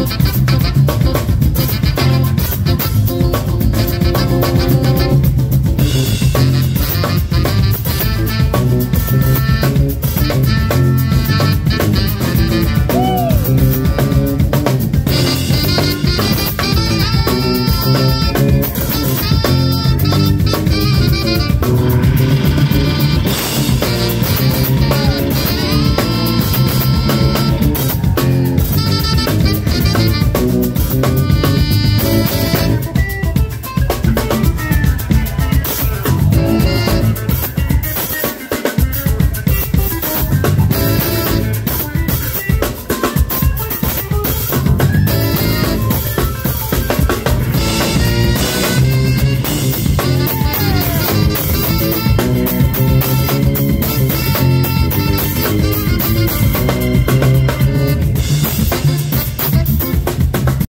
Música